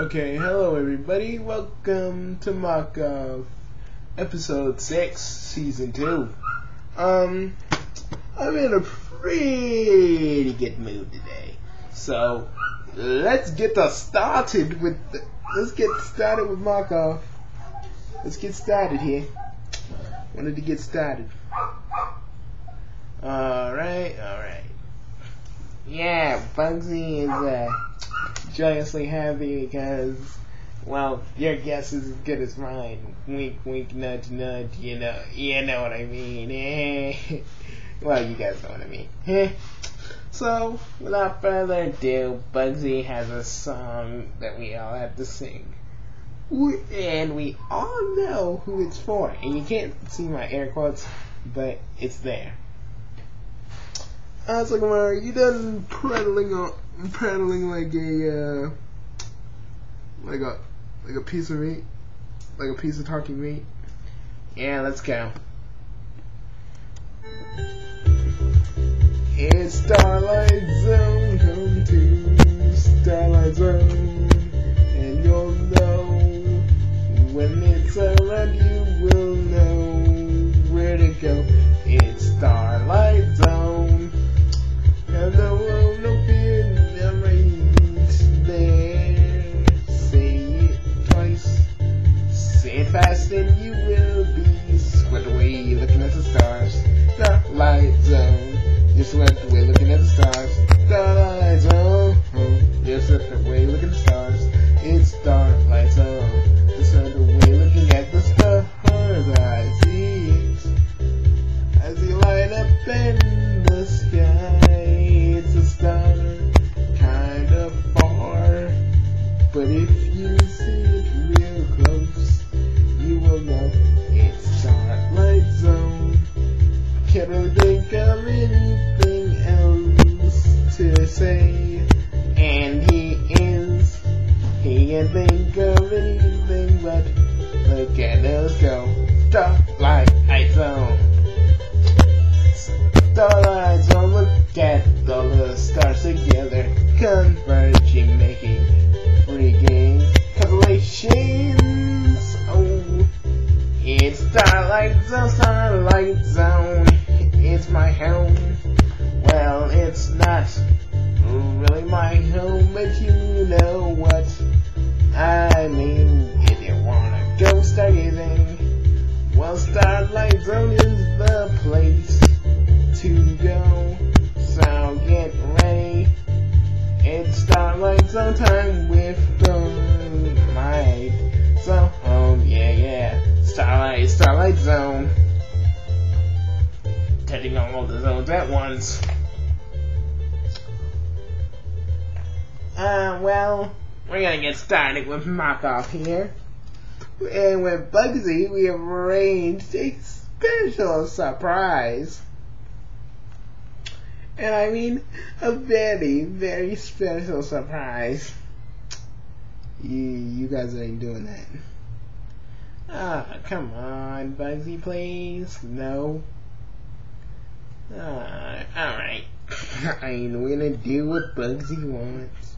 Okay, hello everybody. Welcome to Mock Off, episode six, season two. Um, I'm in a pretty good mood today, so let's get us started with. The, let's get started with Mock Off. Let's get started here. Wanted to get started. All right, all right. Yeah, Bugsy is uh, joyously happy because, well, your guess is as good as mine. Wink, wink, nudge, nudge. You know, you know what I mean. Eh? well, you guys know what I mean. Eh? So, without further ado, Bugsy has a song that we all have to sing. And we all know who it's for. And you can't see my air quotes, but it's there. I was like, Amara, you done prattling on, prattling like a, uh, like a, like a piece of meat, like a piece of talking meat. Yeah, let's go. It's Starlight Zone, come to Starlight Zone, Starlight Zone. You're swept away looking at the stars. Starlight Zone. You're swept away looking at the stars. It's Starlight Zone. You're swept away looking at the stars. I see as you light up in the sky. It's a star, kind of far, but if you see it real close, you will know Can't really think of anything else to say, and he is. He can't think of anything but look at us go. Starlight Zone. Starlight Zone, look at all the stars together, converging, making freaking constellations. Oh, it's Starlight Zone, Starlight Zone. It's my home. Well, it's not really my home, but you know what I mean. If you wanna go stargazing, well, Starlight Zone is the place to go. So get ready. It's Starlight Zone time with Dynamite. So, oh yeah, yeah. Starlight, Starlight Zone. On all the zones at once. Uh, well, we're gonna get started with off here. And with Bugsy, we have arranged a special surprise. And I mean, a very, very special surprise. You, you guys ain't doing that. Ah, come on, Bugsy, please. No. Ah, alright. I ain't gonna do what Bugsy wants.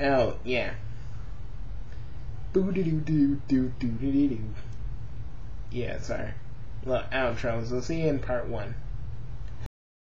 Oh, yeah. Boo doo doo doo doo doo doo doo. Yeah, sorry. Little outro. So see you in part one.